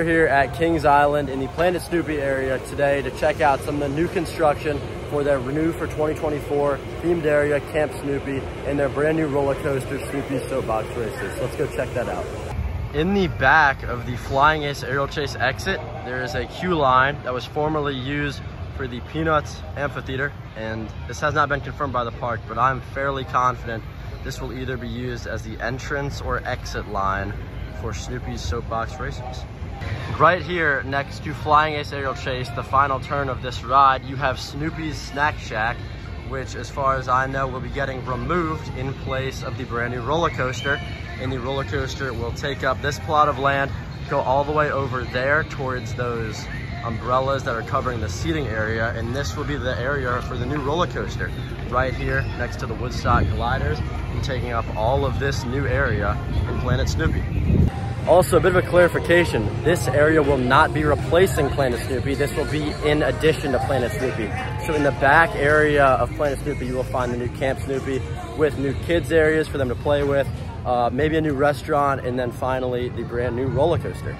Are here at Kings Island in the Planet Snoopy area today to check out some of the new construction for their Renew for 2024 themed area, Camp Snoopy, and their brand new roller coaster, Snoopy Soapbox Racers. Let's go check that out. In the back of the Flying Ace Aerial Chase exit, there is a queue line that was formerly used for the Peanuts Amphitheater, and this has not been confirmed by the park, but I'm fairly confident this will either be used as the entrance or exit line for Snoopy's Soapbox Racers. Right here next to Flying Ace Aerial Chase, the final turn of this ride, you have Snoopy's Snack Shack, which as far as I know will be getting removed in place of the brand new roller coaster. And the roller coaster will take up this plot of land, go all the way over there towards those umbrellas that are covering the seating area. And this will be the area for the new roller coaster right here next to the Woodstock gliders and taking up all of this new area in Planet Snoopy. Also, a bit of a clarification. This area will not be replacing Planet Snoopy. This will be in addition to Planet Snoopy. So in the back area of Planet Snoopy, you will find the new Camp Snoopy with new kids areas for them to play with, uh, maybe a new restaurant, and then finally the brand new roller coaster.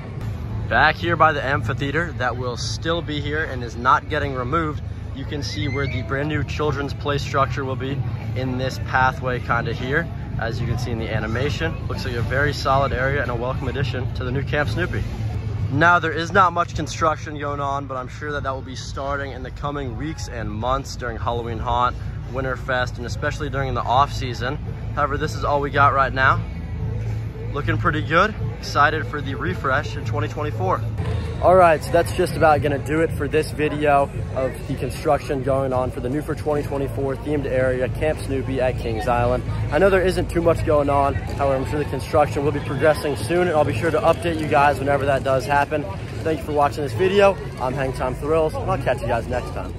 Back here by the amphitheater that will still be here and is not getting removed, you can see where the brand new children's play structure will be in this pathway kind of here. As you can see in the animation, looks like a very solid area and a welcome addition to the new Camp Snoopy. Now, there is not much construction going on, but I'm sure that that will be starting in the coming weeks and months during Halloween Haunt, Winterfest, and especially during the off season. However, this is all we got right now. Looking pretty good. Excited for the refresh in 2024. All right, so that's just about gonna do it for this video of the construction going on for the new for 2024 themed area, Camp Snoopy at Kings Island. I know there isn't too much going on, however, I'm sure the construction will be progressing soon, and I'll be sure to update you guys whenever that does happen. Thank you for watching this video. I'm Hangtime Thrills, and I'll catch you guys next time.